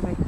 perfect.